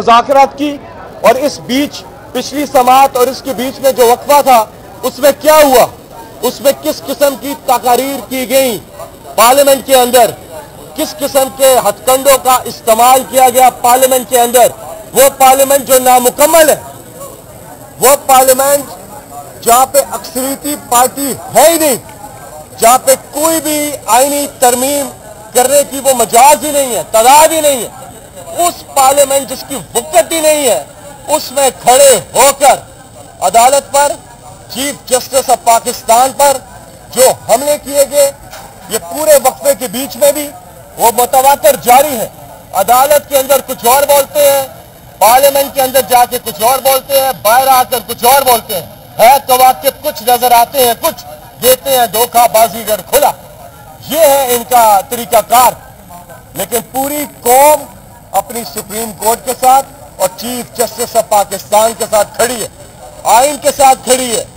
मुजाकरात की और इस बीच पिछली समात और इसके बीच में जो वक्फा था, उसमें क्या हुआ? उसमें किस किस्म की तकारीर की गई? पार्लियामेंट के अंदर किस किस्म के हथकंडों का इस्तेमाल किया गया पार्लियामेंट के अंदर? वो पार्लियामेंट जो नामुकम्मल है, वो पार्लियामेंट जहाँ पे अक्सरीती पार्टी है ही नहीं, जहाँ पे कोई भी आईनी तरमीम करने की वो मजाज ही नहीं है, तादाद ही नहीं है। उस पार्लियामेंट जिसकी वक़्त ही नहीं है, उसमें खड़े होकर अदालत पर, चीफ जस्टिस ऑफ़ पाकिस्तान पर जो हमले किए गए, ये पूरे वक्फे के बीच में भी वो मुतवातर जारी है। अदालत के अंदर कुछ और बोलते हैं, पार्लियामेंट के अंदर जाके कुछ और बोलते हैं, बाहर आकर कुछ और बोलते हैं। है तो वाक्य कुछ नज़र आते हैं, कुछ देते हैं धोखा बाजीगर खुला। ये है इनका तरीकाकार। लेकिन पूरी कौम अपनी सुप्रीम कोर्ट के साथ और चीफ जस्टिस ऑफ़ पाकिस्तान के साथ खड़ी है। आइन के साथ खड़ी है।